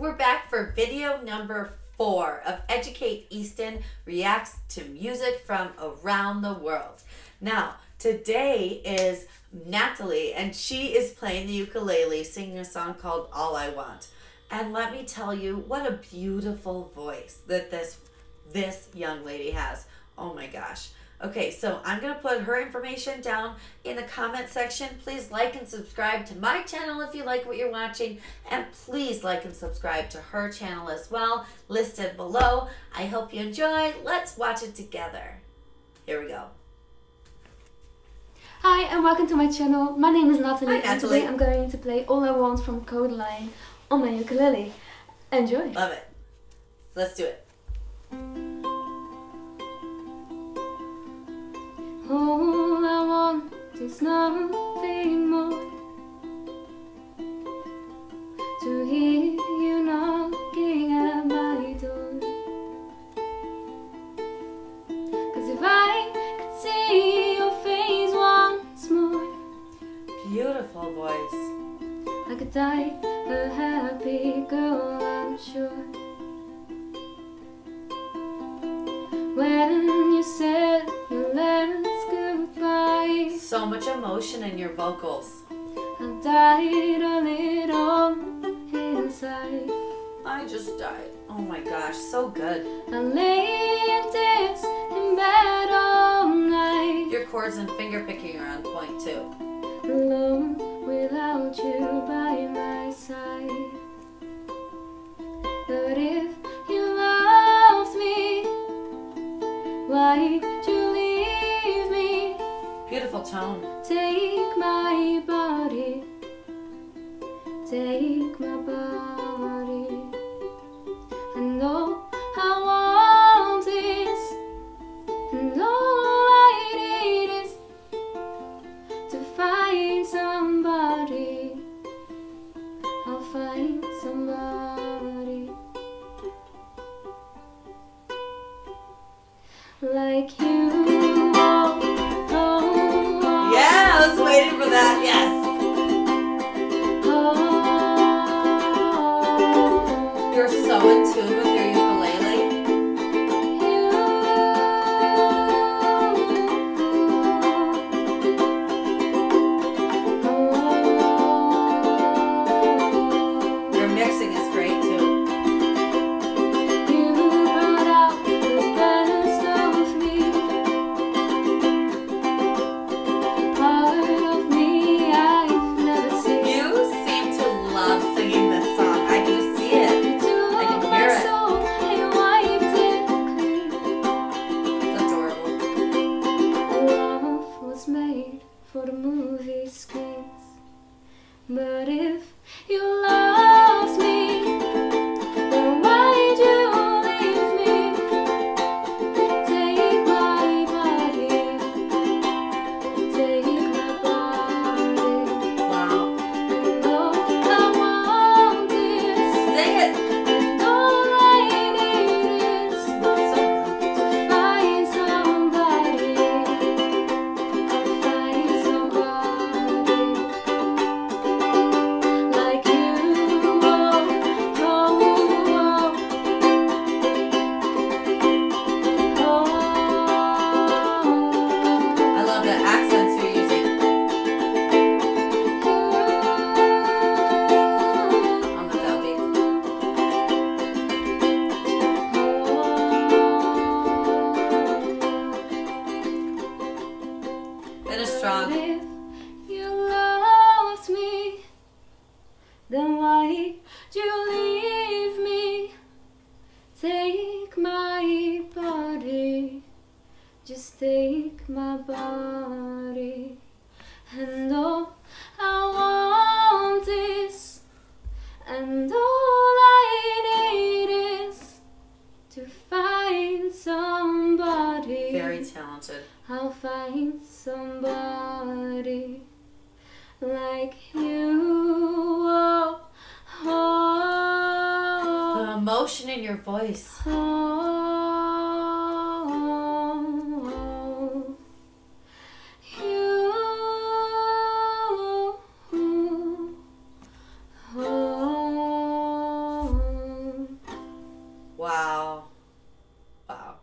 We're back for video number four of EduKate Easton reacts to music from around the world. Now, today is Nathalie, and she is playing the ukulele, singing a song called All I Want. And let me tell you, what a beautiful voice that this this young lady has. Oh my gosh. Okay, so I'm going to put her information down in the comment section. Please like and subscribe to my channel if you like what you're watching. And please like and subscribe to her channel as well, listed below. I hope you enjoy. Let's watch it together. Here we go. Hi and welcome to my channel. My name is Nathalie, Hi, Nathalie. and today I'm going to play All I Want from Code Kodaline on my ukulele. Enjoy! Love it. Let's do it. Is nothing more To hear you knocking at my door Cause if I could see your face once more Beautiful voice. I could die a happy girl, emotion in your vocals. I died a little inside. I just died. Oh my gosh, so good. I lay in tears in bed all night, Your chords and finger picking are on point too. Beautiful tone. Take my body, take my body, and all I want is, and all I need is to find somebody. I'll find somebody like you. That. Yes. For the movie screens. But if you loved me, you leave me? Take my body, just take my body, and all I want is, and all I need is to find somebody. Very talented. I'll find somebody like you. Oh, oh, emotion in your voice. Wow. Wow.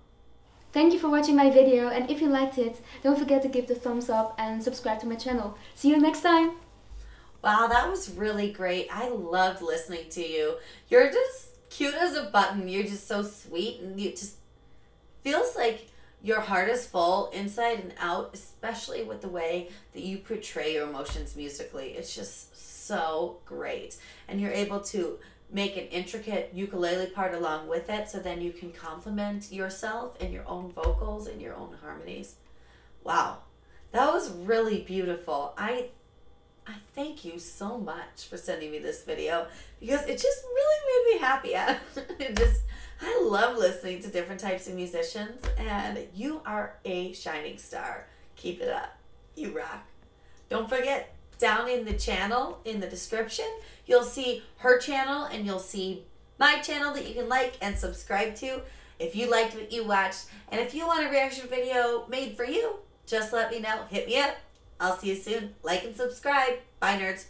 Thank you for watching my video and if you liked it, don't forget to give the thumbs up and subscribe to my channel. See you next time! Wow, that was really great. I loved listening to you. You're just cute as a button. You're just so sweet and you just feels like your heart is full inside and out, especially with the way that you portray your emotions musically. It's just so great. And you're able to make an intricate ukulele part along with it so then you can complement yourself and your own vocals and your own harmonies. Wow. That was really beautiful. I I thank you so much for sending me this video because it just really made me happy. it just I love listening to different types of musicians and you are a shining star. Keep it up. You rock. Don't forget down in the channel in the description, you'll see her channel and you'll see my channel that you can like and subscribe to if you liked what you watched. And if you want a reaction video made for you, just let me know. Hit me up. I'll see you soon. Like and subscribe. Bye, nerds.